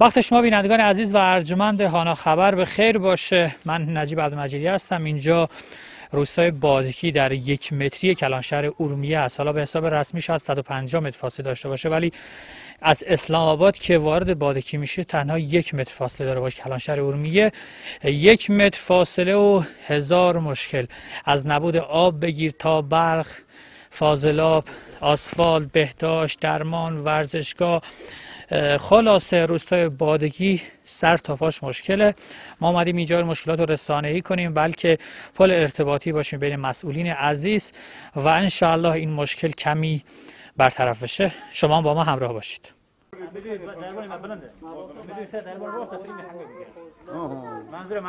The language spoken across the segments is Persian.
وقت شما بینندگان عزیز و ارجمند هانا خبر به خیر باشه. من نجیب عبدالمجیدی هستم. اینجا روستای بادکی در یک متری کلانشهر ارومیه است. حالا به حساب رسمی شاید 150 متر فاصله داشته باشه ولی از اسلام آباد که وارد بادکی میشه تنها یک متر فاصله داره باشه کلانشهر ارومیه. یک متر فاصله و هزار مشکل. از نبود آب بگیر تا برق فاضلاب آسفالت بهداشت درمان ورزشگاه. خلاصه روستای بادگی سر تا پاش مشکله. ما آمدیم اینجا مشکلات رو رسانه ای کنیم بلکه پل ارتباطی باشیم بین مسئولین عزیز و انشاءالله این مشکل کمی برطرف بشه. شما با ما همراه باشید. منظور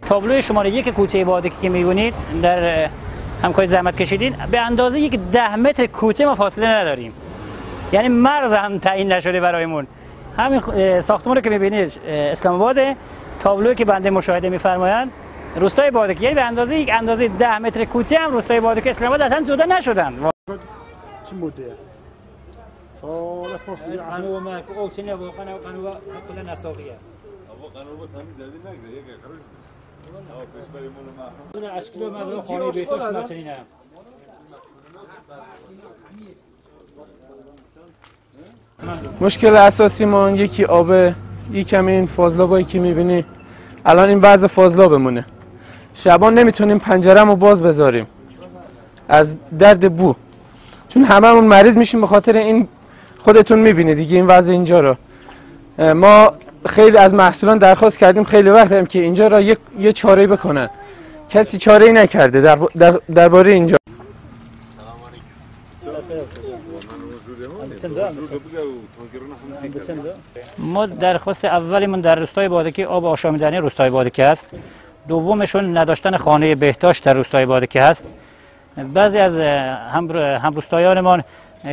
تابلوی شماره یک کوچه بادکی که می‌بینید در همکاری زحمت کشیدین به اندازه یک ده متر کوچه ما فاصله نداریم. یعنی مرز هم تعیین نشده برایمون. همین ساختمان رو که می‌بینید اسلام آباد تابلوی که بنده مشاهده میفرمایند روستای بادکی یعنی به اندازه یک اندازه ده متر کوچه هم روستای بادکی اسلام آباد اصلا جدا نشدن. چه مده فالا پاسوی قنوه ما او چنه واقعا قنوه کلا نساقیه. قنوه تمیز زدی نگره یک قرار آه پیش برای مول محروم. اون اشکال مدرو خانه بیتاش مثلا مشکل اساسی ما یکی آب یکم این فاضلابایی که می‌بینی. الان این وضع فاضلابمونه شبان نمی‌تونیم پنجره‌مو باز بذاریم. از درد بو. چون هممون مریض میشیم به خاطر این خودتون می‌بینید دیگه این وضع اینجا رو. ما خیلی از محصولان درخواست کردیم خیلی وقت هم که اینجا را یک یه چاره بکنن. کسی چاره ای نکرده در در درباره اینجا. ما درخواست اولیمون در روستای بادکی آب آشامیدنی روستای بادکی است دومشون نداشتن خانه بهداشت در روستای بادکی هست. بعضی از هم همروستایانمان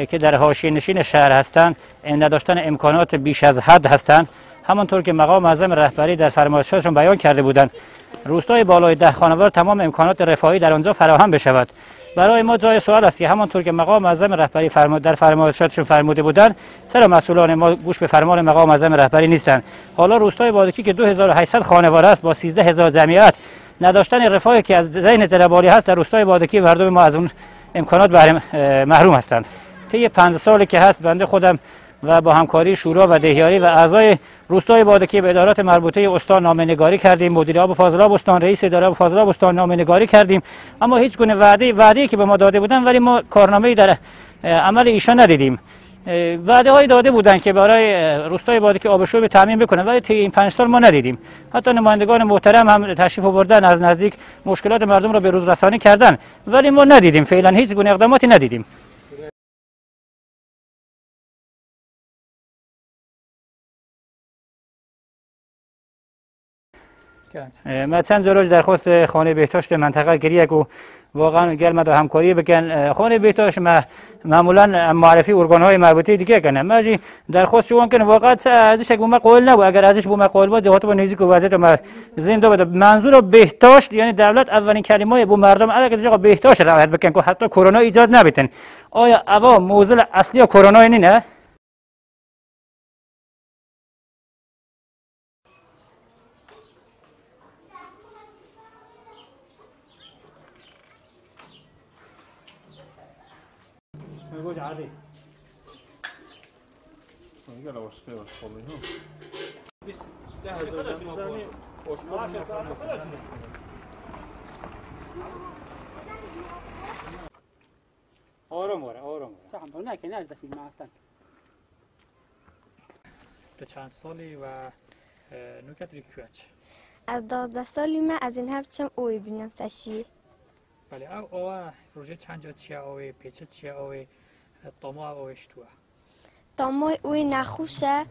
که در حاشیه نشین شهر هستند نداشتن امکانات بیش از حد هستند. همانطور که مقام معظم رهبری در فرمایشاتشون بیان کرده بودند روستای بالای ده خانوار تمام امکانات رفاهی در آنجا فراهم بشود. برای ما جای سوال است که همانطور که مقام معظم رهبری فرما در فرمایشاتشون فرموده بودند چرا مسئولان ما گوش به فرمان مقام معظم رهبری نیستند؟ حالا روستای بادکی که 2800 خانوار است با 13000 جمعیت نداشتن رفاهی که از زین زلبالی هست در روستای بادکی مردم ما از اون امکانات محروم هستند. طی پنج سالی که هست بنده خودم و با همکاری شورا و دهیاری و اعضای روستای بادکی به ادارات مربوطه استان نامه‌نگاری کردیم مدیر آب فاضلاب استان رئیس اداره آب فاضلاب استان نامه‌نگاری کردیم. اما هیچ گونه وعده وعده که به ما داده بودن ولی ما کارنامه‌ای در عمل ایشان ندیدیم. وعده هایی داده بودن که برای روستای بادکی آب شرب تامین بکنن ولی طی این پنج سال ما ندیدیم. حتی نمایندگان محترم هم تشریف آوردن از نزدیک مشکلات مردم را به روز رسانی کردن ولی ما ندیدیم. فعلا هیچ گونه اقداماتی ندیدیم. ما چند درخواست خانه بهداشت منطقه گریه و واقعا گل دا همکاری بکن. خانه بهداشت ما معمولا معرفی ارگان های مربوطه دیگه کنه. ما جی درخواست شوان کنه واقعا ازش ما قول نبود. اگر ازش بوم قول بود دهات با نزدیک وضعیت ما زنده بود. منظور بهداشت یعنی دولت اولین کلمه بو مردم اگر دیگه بهداشت رعایت بکن که حتی کرونا ایجاد نبیتن. آیا اوا موزل اصلی کرونا نه نزد فیلم هستن تو چند سالی و نوکت ریکوچ از دوازده سالی من از این هفچم اوی بینم سشی بله او او روژه چند جا چیه اوی پیچه چیه اوی طما اویش توه. طما اوی نخوشه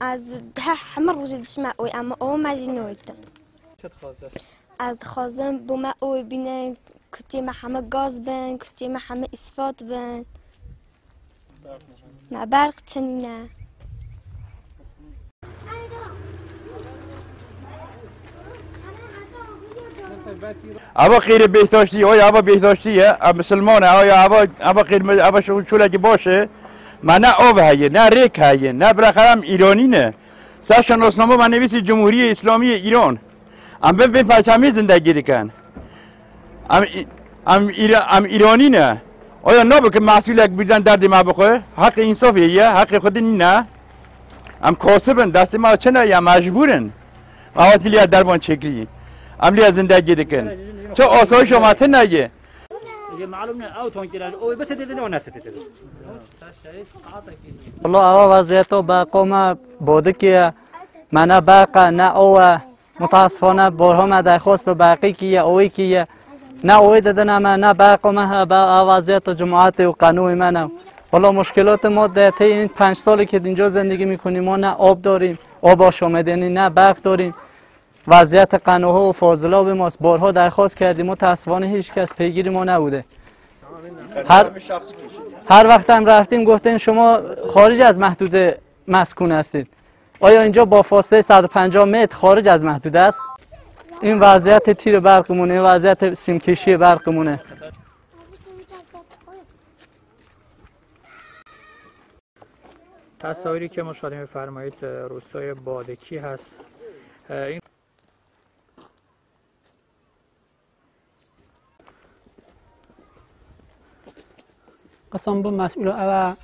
از ده همه روژه دشمه اوی اما او چت خوازه از خازم بومه اوی بینن کتی ما همه گاز بن کتی ما همه اصفات بن ما برق چنینه اوا غیر بهداشتی آیا اوا بهداشتیه مسلمانه آیا اوا اوا غیر اوا شو چولکی باشه من نه آب هیه نه ریک هیه نه هم ایرانی نه سر شناسنامه من نویسی جمهوری اسلامی ایران. ام بین پرچمی زندگی دکن ام ام, ایرا- ام ایرانی نه آیا نه که محصول یک بیدن درد ما بخواه حق انصافیه یه حق خود نه. ام کاسبن دست ما چه نه؟ یا مجبورن. مواد لیا دربان چکری ام لیا زندگی دکن چه آسایش آمده نگه والله اوا وضعیت با قوم بوده که من باقا نه او متاسفانه بارها ما درخواست و باقی که اوی که نه اوی دادن ما نه باقا ما با وضعیت جماعت و قانون من والله مشکلات ما در این پنج سالی که اینجا زندگی می‌کنیم ما نه آب داریم آب آشامیدنی نه برق داریم. وضعیت قنوها و فاضلاب ماست. بارها درخواست کردیم. متاسفانه هیچ کس پیگیری ما نبوده. هر هر وقت هم رفتیم گفتین شما خارج از محدود مسکون هستید. آیا اینجا با فاصله 150 متر خارج از محدود است؟ این وضعیت تیر برقمونه این وضعیت سیمکشی برقمونه. تصاویری که مشاهده میفرمایید روستای بادکی هست. این قسم مسئول او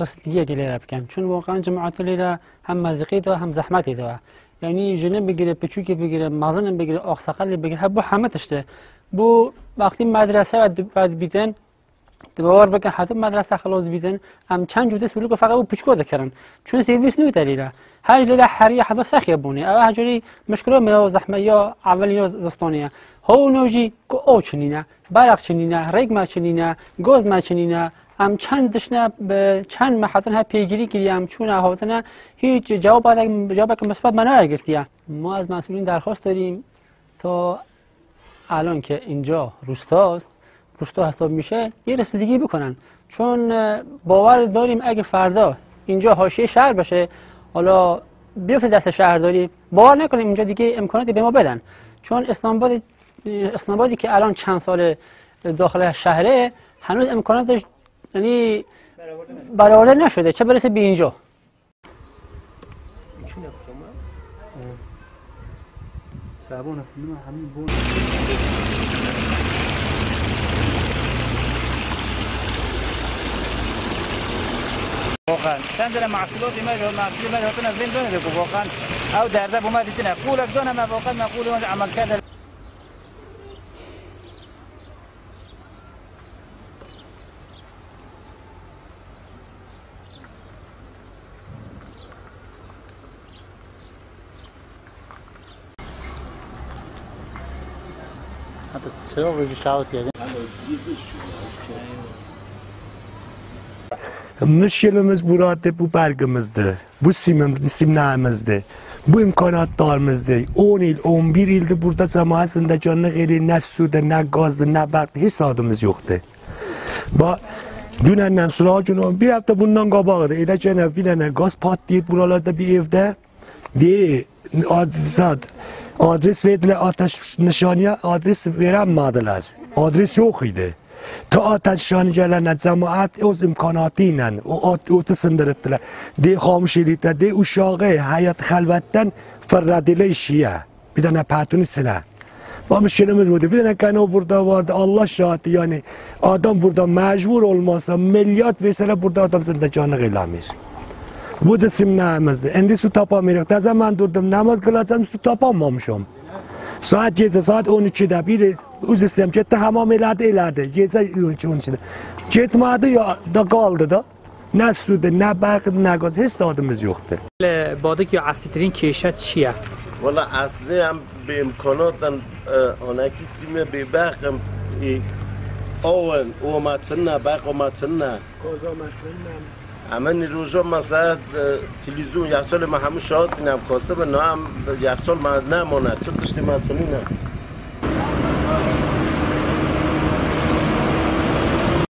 رسیدگی لیره بکن چون واقعا جماعت لیره هم مزقی داره هم زحمتی داره یعنی جنه بگیره پچوکی بگیره مازن بگیره آقسقل بگیره بو همه تشته بو وقتی مدرسه و بعد بیتن باور بکن حتی مدرسه خلاص بیتن ام چند جوده سلوک فقط بو پچکو ذکرن چون سرویس نو تلیره هر حریه حدا سخیه بونی او هجوری مشکل ملا زحمه یا اول یا زستانیه هو نوجی کو او چنینه رگ ما چنینه گاز ما چنینه ام چند دشنه به چند محطن ها پیگیری کردیم چون هاوتنه هیچ جواب جواب که مثبت من نگرفتیم ما از مسئولین درخواست داریم تا الان که اینجا روستاست روستا حساب میشه یه رسیدگی بکنن. چون باور داریم اگه فردا اینجا حاشیه شهر بشه حالا بیفته دست شهرداری باور نکنیم اینجا دیگه امکاناتی به ما بدن. چون اسلام آباد اسلام آبادی که الان چند سال داخل شهره هنوز امکاناتش یعنی برآورده نشده. چه برسه به اینجا؟ واقعا. چند محصولات ما جو محصول ما هاتنا زين دونه بگو. واقعا. او درده بما دیتنا قولك دونه ما واقعا ما قول عمل کرده Czoło wyszałt jeden. Müşkilimiz bu rahatlık bu belgimizdi. Bu simim, simnamizdi. Bu imkonatlarımızdı. 10 yıl, 11 yıldır burada zamanında canlı geri ne suda, ne gazdı, ne bardı hiç adımız yoktu. Bak Dün annem sıracını bir hafta bundan kabağıdı. Ele cenab bir tane gaz patlayıp buralarda bir evde bir adizat Adres verdiler ateş nişanıya adres veremediler. Adres yok idi. Ta ateş nişanı gelene cemaat öz imkanatıyla o at, otu sındırdılar. De hamış edildiler. De uşağı hayat halvetten fırradile işiye. Bir tane patunu silah. Mamışlarımız budur. Bir tane kaynağı burada vardı. Allah şahidi yani adam burada mecbur olmasa milyar vesile burada adam zaten canı gıylamış. بود سیم نماز ده اندی سو تاپا میره تازه من دوردم نماز گلات سم سو تاپا مام شم ساعت جیز ساعت اون چی ده بیره اوز استم چه تمام ایلاده ایلاده جیز اون چی اون چی ده چه ما ده یا ده گال ده ده نه سوده نه برق ده نه گاز هست آدم از یخته باده که اصلی ترین کشه چیه؟ والا اصلی هم به امکانات هم آنکی سیم به برق هم اون اومتن نه برق اومتن نه گاز اومتن نه اما روزا مثلا تلویزیون یک سال ما همه شاهد نم کاسب نه هم یک سال ما نمانه چه متنی نه